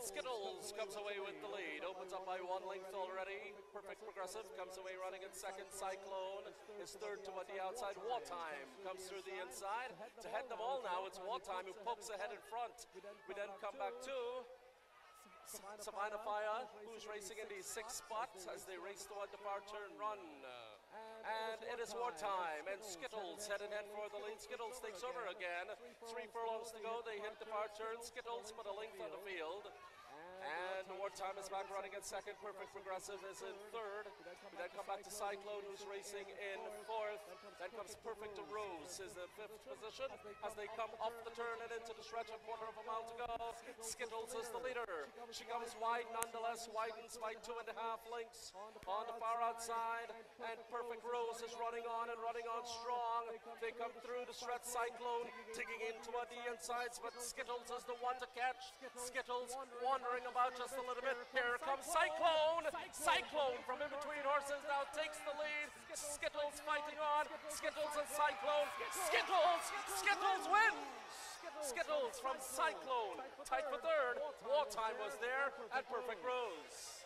Skittles comes away with the lead. Opens up by one length already. Perfect Progressive comes away running in second. Cyclone is third to the outside. Wartime comes through the inside. To head them all now, it's Wartime who pokes ahead in front. We then come back to Savannah Fire, who's racing in the sixth spot as they race toward the far turn run. And it is wartime, and Skittles headed in head for the lead. Skittles takes over again. Three furlongs to go. They hit the far turn. Skittles put a length on the field. And Wartime is back running in second. Perfect Progressive is in third. We then come back to Cyclone, who's racing in fourth. Then comes Perfect Rose is in fifth position as they come off the turn and into the stretch a quarter of a mile to go. Skittles is the leader. She comes wide nonetheless, widens by two and a half lengths on the far outside. And Perfect Rose is running on and running on strong. They come through the stretch Cyclone, digging into the insides, but Skittles is the one to catch. Skittles wandering about just a little bit. Here comes Cyclone. Cyclone from in between horses now takes the lead. Skittles fighting on. Skittles and Cyclone. Skittles! Skittles wins! Skittles from Cyclone. Tight for third. Wartime was there at Perfect Rose.